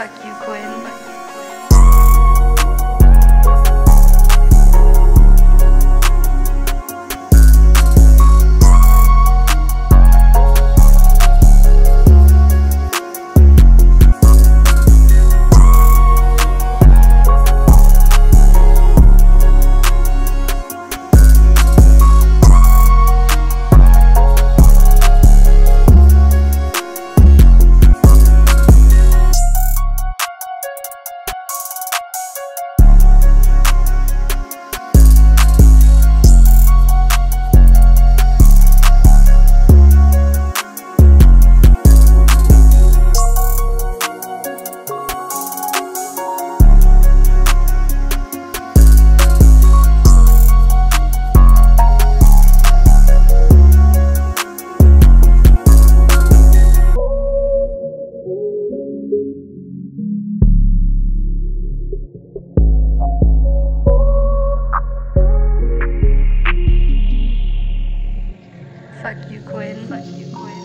Fuck you, Quinn. Děkuji.